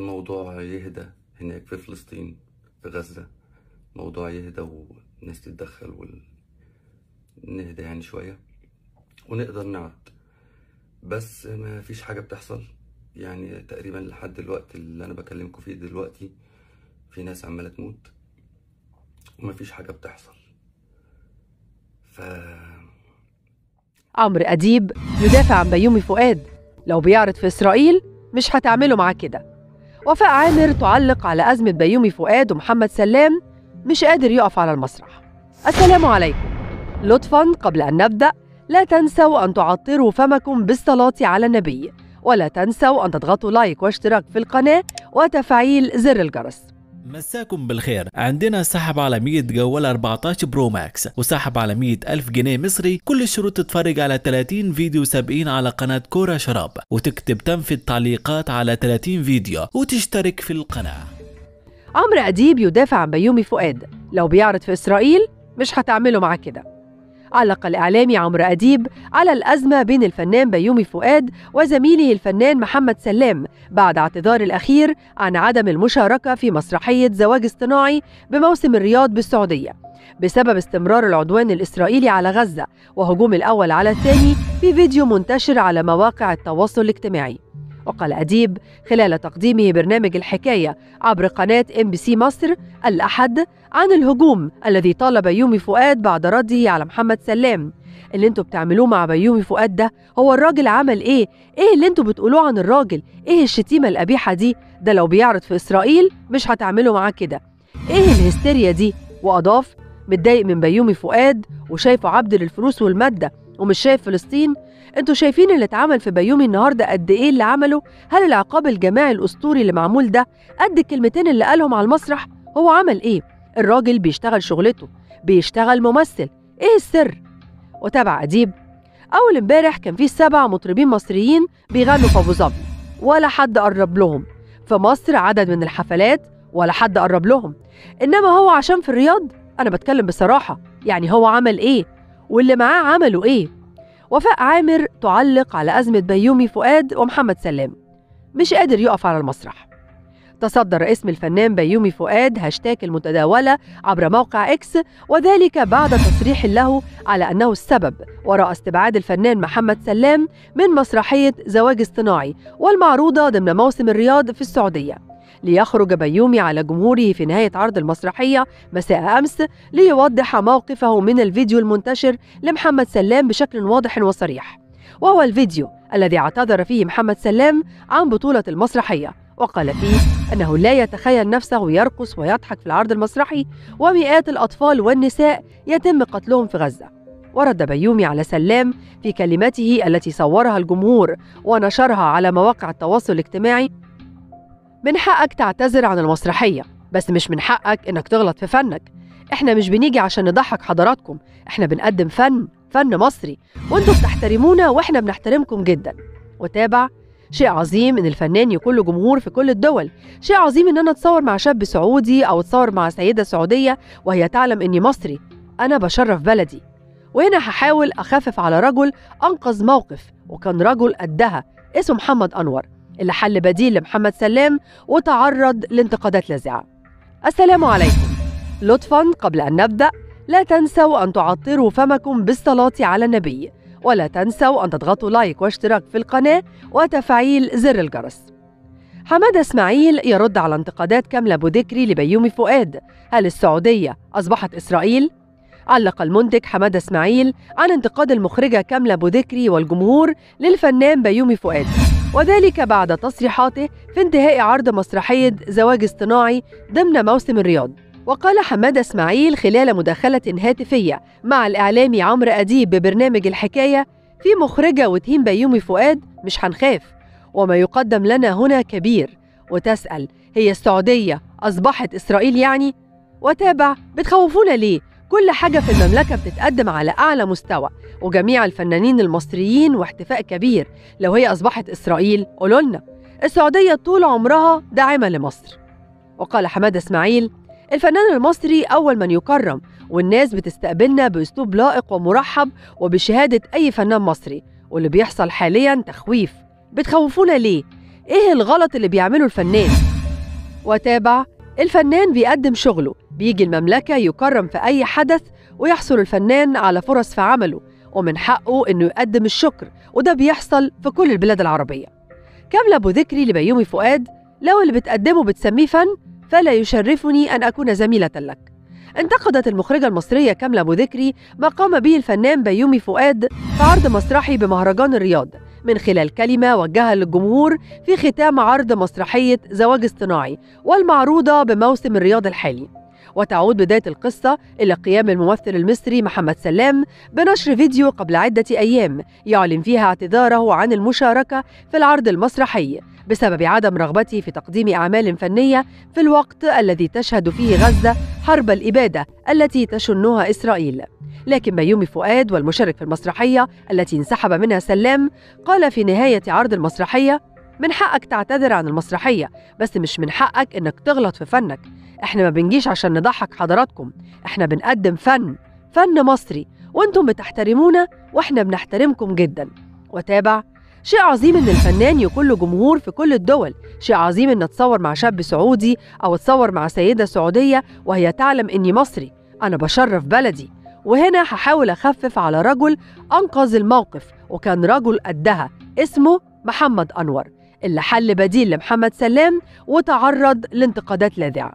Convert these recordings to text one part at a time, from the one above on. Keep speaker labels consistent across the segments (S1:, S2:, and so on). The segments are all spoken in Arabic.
S1: الموضوع يهدى هناك في فلسطين في غزة. موضوع يهدى والناس تتدخل وال... نهدى يعني شوية. ونقدر نقعد بس ما فيش حاجة بتحصل. يعني تقريبا لحد الوقت اللي أنا بكلمكم فيه دلوقتي في ناس عمالة تموت. وما فيش حاجة بتحصل. ف
S2: عمرو أديب. يدافع عن بيومي فؤاد. لو بيعرض في إسرائيل مش هتعملوا معاه كده. وفاء عامر تعلق على أزمة بيومي فؤاد ومحمد سلام مش قادر يقف على المسرح. السلام عليكم. لطفا قبل أن نبدأ لا تنسوا أن تعطروا فمكم بالصلاة على النبي ولا تنسوا أن تضغطوا like واشتراك في القناة وتفعيل زر الجرس.
S3: مساكم بالخير. عندنا سحب على 100 جوال 14 Pro Max وسحب على 100 ألف جنيه مصري. كل الشروط تتفرج على 30 فيديو سابقين على قناة كورة شراب وتكتب تنفذ تعليقات على 30 فيديو وتشترك في القناة.
S2: عمرو أديب يدافع عن بيومي فؤاد. لو بيعرض في إسرائيل مش هتعملوا معاه كده. علق الإعلامي عمرو أديب على الأزمة بين الفنان بيومي فؤاد وزميله الفنان محمد سلام بعد اعتذار الأخير عن عدم المشاركة في مسرحية زواج اصطناعي بموسم الرياض بالسعودية بسبب استمرار العدوان الإسرائيلي على غزة وهجوم الأول على الثاني في فيديو منتشر على مواقع التواصل الاجتماعي. وقال أديب خلال تقديمه برنامج الحكاية عبر قناة MBC مصر الأحد عن الهجوم الذي طال بيومي فؤاد بعد رده على محمد سلام اللي أنتوا بتعملوه مع بيومي فؤاد ده هو الراجل عمل إيه؟ إيه اللي أنتوا بتقولوه عن الراجل؟ إيه الشتيمة القبيحة دي؟ ده لو بيعرض في إسرائيل مش هتعملوا معاه كده إيه الهستيريا دي؟ وأضاف متضايق من بيومي فؤاد وشايفه عبد للفلوس والمادة ومش شايف فلسطين أنتوا شايفين اللي اتعمل في بيومي النهارده قد إيه اللي عمله؟ هل العقاب الجماعي الأسطوري اللي معمول ده قد الكلمتين اللي قالهم على المسرح؟ هو عمل إيه؟ الراجل بيشتغل شغلته بيشتغل ممثل إيه السر؟ وتابع أديب. أول امبارح كان في سبع مطربين مصريين بيغنوا في أبو ظبي ولا حد قرب لهم. في مصر عدد من الحفلات ولا حد قرب لهم. إنما هو عشان في الرياض؟ أنا بتكلم بصراحة. يعني هو عمل إيه؟ واللي معاه عملوا إيه؟ وفاء عامر تعلق على أزمة بيومي فؤاد ومحمد سلام. مش قادر يقف على المسرح. تصدر اسم الفنان بيومي فؤاد هاشتاج المتداولة عبر موقع إكس وذلك بعد تصريح له على أنه السبب. وراء استبعاد الفنان محمد سلام من مسرحية زواج اصطناعي والمعروضة ضمن موسم الرياض في السعودية. ليخرج بيومي على جمهوره في نهاية عرض المسرحية مساء أمس ليوضح موقفه من الفيديو المنتشر لمحمد سلام بشكل واضح وصريح. وهو الفيديو الذي اعتذر فيه محمد سلام عن بطولة المسرحية وقال فيه أنه لا يتخيل نفسه يرقص ويضحك في العرض المسرحي ومئات الأطفال والنساء يتم قتلهم في غزة. ورد بيومي على سلام في كلمته التي صورها الجمهور ونشرها على مواقع التواصل الاجتماعي من حقك تعتذر عن المسرحية بس مش من حقك إنك تغلط في فنك. إحنا مش بنيجي عشان نضحك حضراتكم إحنا بنقدم فن فن مصري. وأنتوا بتحترمونا وإحنا بنحترمكم جدا. وتابع شيء عظيم إن الفنان يكون له جمهور في كل الدول. شيء عظيم إن أنا أتصور مع شاب سعودي أو أتصور مع سيدة سعودية وهي تعلم إني مصري. أنا بشرف بلدي. وهنا هحاول أخفف على رجل أنقذ موقف وكان رجل قدها اسمه محمد أنور. اللي حل بديل لمحمد سلام وتعرض لانتقادات لاذعه السلام عليكم. لطفا قبل أن نبدأ لا تنسوا أن تعطروا فمكم بالصلاة على النبي ولا تنسوا أن تضغطوا لايك واشتراك في القناة وتفعيل زر الجرس. حمادة إسماعيل يرد على انتقادات كاملة بودكري لبيومي فؤاد. هل السعودية أصبحت إسرائيل؟ علق المنتج حمادة إسماعيل عن انتقاد المخرجة كاملة بودكري والجمهور للفنان بيومي فؤاد. وذلك بعد تصريحاته في انتهاء عرض مسرحية زواج اصطناعي ضمن موسم الرياض وقال حمادة إسماعيل خلال مداخلة هاتفية مع الإعلامي عمرو أديب ببرنامج الحكاية في مخرجة وتهين بيومي فؤاد مش هنخاف وما يقدم لنا هنا كبير وتسأل هي السعودية أصبحت إسرائيل يعني؟ وتابع بتخوفونا ليه؟ كل حاجة في المملكة بتتقدم على أعلى مستوى وجميع الفنانين المصريين واحتفاء كبير لو هي أصبحت إسرائيل قولوا لنا السعودية طول عمرها داعمة لمصر. وقال حمادة إسماعيل الفنان المصري أول من يكرم والناس بتستقبلنا بأسلوب لائق ومرحب وبشهادة أي فنان مصري. واللي بيحصل حاليا تخويف. بتخوفونا ليه؟ إيه الغلط اللي بيعمله الفنان؟ وتابع الفنان بيقدم شغله. بيجي المملكة يكرم في أي حدث ويحصل الفنان على فرص في عمله ومن حقه إنه يقدم الشكر وده بيحصل في كل البلاد العربية. كاملة أبو ذكري لبيومي فؤاد لو اللي بتقدمه بتسميه فن فلا يشرفني أن أكون زميلة لك. انتقدت المخرجة المصرية كاملة أبو ذكري ما قام به الفنان بيومي فؤاد في عرض مسرحي بمهرجان الرياض. من خلال كلمة وجهها للجمهور في ختام عرض مسرحية زواج اصطناعي والمعروضة بموسم الرياض الحالي. وتعود بداية القصة إلى قيام الممثل المصري محمد سلام بنشر فيديو قبل عدة أيام يعلن فيها اعتذاره عن المشاركة في العرض المسرحي بسبب عدم رغبته في تقديم أعمال فنية في الوقت الذي تشهد فيه غزة حرب الإبادة التي تشنها إسرائيل. لكن بيومي فؤاد والمشارك في المسرحية التي انسحب منها سلام قال في نهاية عرض المسرحية من حقك تعتذر عن المسرحية بس مش من حقك إنك تغلط في فنك. إحنا ما بنجيش عشان نضحك حضراتكم. إحنا بنقدم فن فن مصري وأنتم بتحترمونا وإحنا بنحترمكم جدا. وتابع شيء عظيم إن الفنان يكون له جمهور في كل الدول. شيء عظيم إن اتصور مع شاب سعودي أو اتصور مع سيدة سعودية وهي تعلم إني مصري. أنا بشرف بلدي. وهنا هحاول أخفف على رجل أنقذ الموقف وكان رجل قدها اسمه محمد أنور. اللي حل بديل لمحمد سلام وتعرض لانتقادات لاذعة.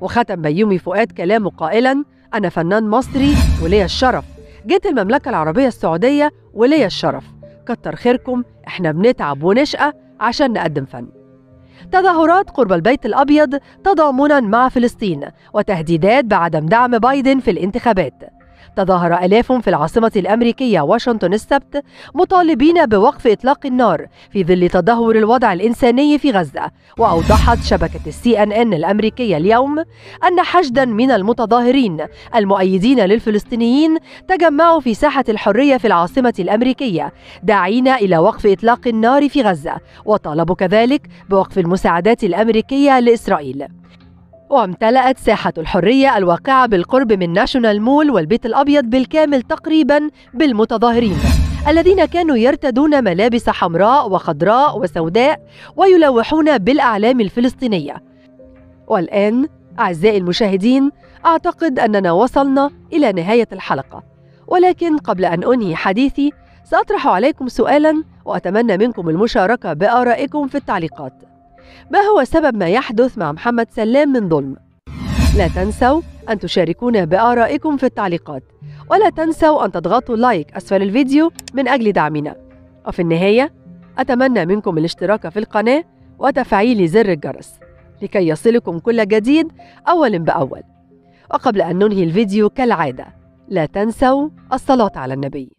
S2: وختم بيومي فؤاد كلامه قائلا أنا فنان مصري وليا الشرف. جيت المملكة العربية السعودية وليا الشرف. كتر خيركم إحنا بنتعب ونشقى عشان نقدم فن. تظاهرات قرب البيت الأبيض تضامنا مع فلسطين وتهديدات بعدم دعم بايدن في الانتخابات. تظاهر آلاف في العاصمة الأمريكية واشنطن السبت مطالبين بوقف إطلاق النار في ظل تدهور الوضع الإنساني في غزة. وأوضحت شبكة السي أن إن الأمريكية اليوم أن حشدا من المتظاهرين المؤيدين للفلسطينيين تجمعوا في ساحة الحرية في العاصمة الأمريكية داعين إلى وقف إطلاق النار في غزة. وطالبوا كذلك بوقف المساعدات الأمريكية لإسرائيل. وامتلأت ساحة الحرية الواقعة بالقرب من ناشونال مول والبيت الأبيض بالكامل تقريبا بالمتظاهرين الذين كانوا يرتدون ملابس حمراء وخضراء وسوداء ويلوحون بالأعلام الفلسطينية. والآن أعزائي المشاهدين أعتقد أننا وصلنا إلى نهاية الحلقة. ولكن قبل أن أنهي حديثي سأطرح عليكم سؤالا وأتمنى منكم المشاركة بآرائكم في التعليقات. ما هو سبب ما يحدث مع محمد سلام من ظلم؟ لا تنسوا أن تشاركونا بآرائكم في التعليقات ولا تنسوا أن تضغطوا لايك أسفل الفيديو من أجل دعمنا. وفي النهاية أتمنى منكم الاشتراك في القناة وتفعيل زر الجرس لكي يصلكم كل جديد أول بأول. وقبل أن ننهي الفيديو كالعادة لا تنسوا الصلاة على النبي.